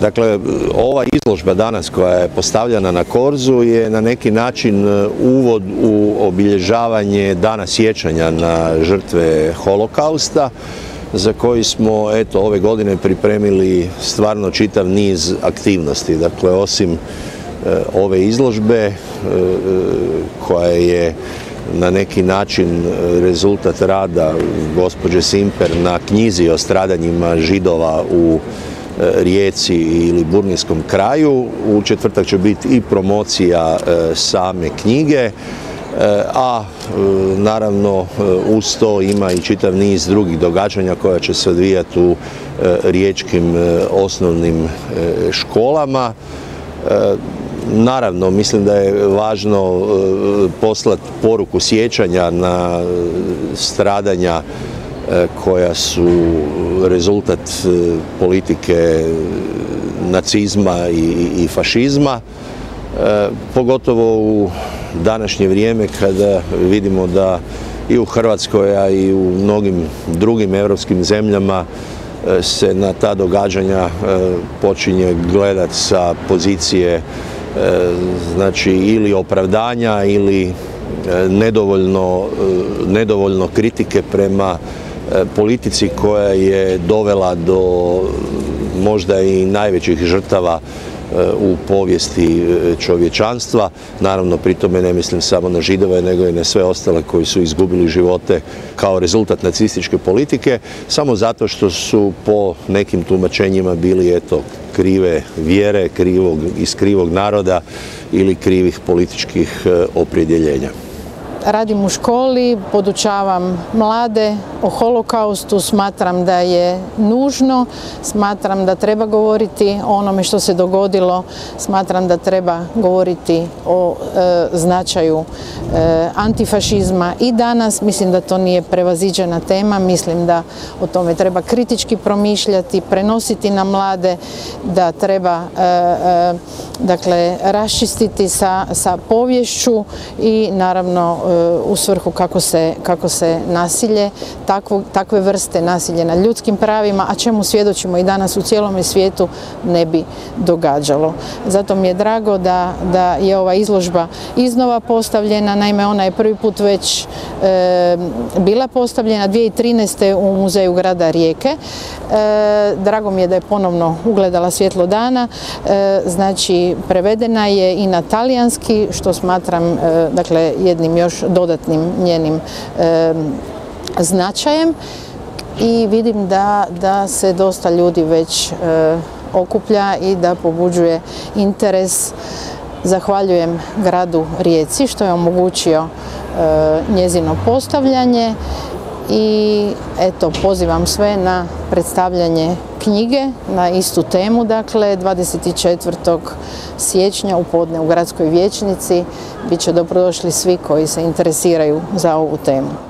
Dakle, ova izložba danas koja je postavljena na Korzu je na neki način e, uvod u obilježavanje dana sjećanja na žrtve holokausta za koji smo eto ove godine pripremili stvarno čitav niz aktivnosti. Dakle, osim e, ove izložbe e, koja je na neki način rezultat rada gospođe Simper na knjizi o stradanjima židova u E, Rijeci ili Burninskom kraju. U četvrtak će biti i promocija e, same knjige, e, a naravno uz to ima i čitav niz drugih događanja koja će se odvijati u riječkim osnovnim školama. Naravno, mislim da je važno poslati poruku sjećanja na stradanja koja su rezultat e, politike nacizma i, fašizma, e, pogotovo u današnje vrijeme kada vidimo da i u Hrvatskoj, a i u mnogim drugim europskim zemljama e, se na ta događanja počinje gledati sa pozicije znači ili opravdanja ili nedovoljno, nedovoljno kritike prema E, politici koja je dovela do možda i najvećih žrtava e, u povijesti e, čovječanstva. Naravno, pri tome ne mislim samo na židove, nego i na sve ostale koji su izgubili živote kao rezultat nacističke politike, samo zato što su po nekim tumačenjima bili eto krive vjere, krivog, iz krivog naroda ili krivih političkih opredjeljenja. Radim u školi, podučavam mlade o holokaustu, smatram da je nužno, smatram da treba govoriti o onome što se dogodilo, smatram da treba govoriti o e, značaju e, antifašizma. I danas, mislim da to nije prevaziđena tema, mislim da o tome treba kritički promišljati, prenositi na mlade, da treba e, dakle raščistiti sa, sa povješću i naravno u svrhu kako se, kako se nasilje, takve vrste nasilje nad ljudskim pravima, a čemu svjedočimo i danas u cijelome svijetu ne bi događalo. Zato mi je drago da, da je ova izložba iznova postavljena, naime ona je prvi put već e, bila postavljena 2013. u muzeju grada Rijeke. E, drago mi je da je ponovno ugledala svjetlo dana, e, znači prevedena je i na talijanski, što smatram dakle jednim još dodatnim njenim značajem i vidim da, da se dosta ljudi već okuplja i da pobuđuje interes. Zahvaljujem gradu Rijeci što je omogućio njezino postavljanje i eto pozivam sve na predstavljanje knjige na istu temu, dakle 24. siječnja u podne u gradskoj vijećnici bit će dobrodošli svi koji se interesiraju za ovu temu.